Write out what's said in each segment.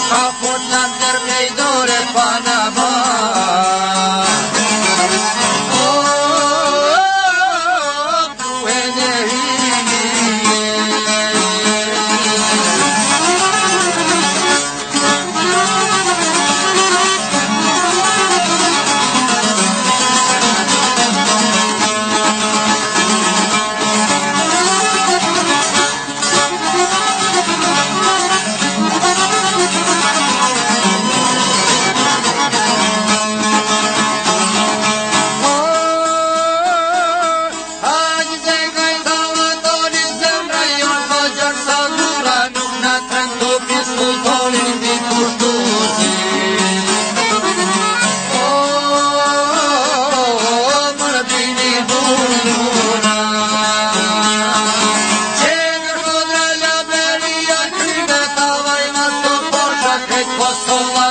خفوت نندر بیدور پانم. Oh,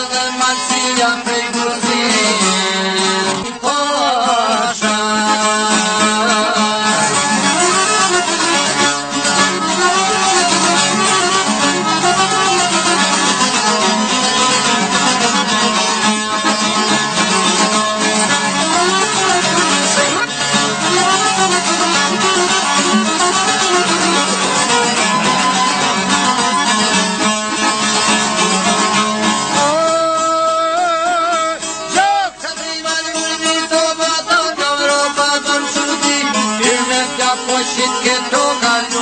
Sędzia poślizgiem nogami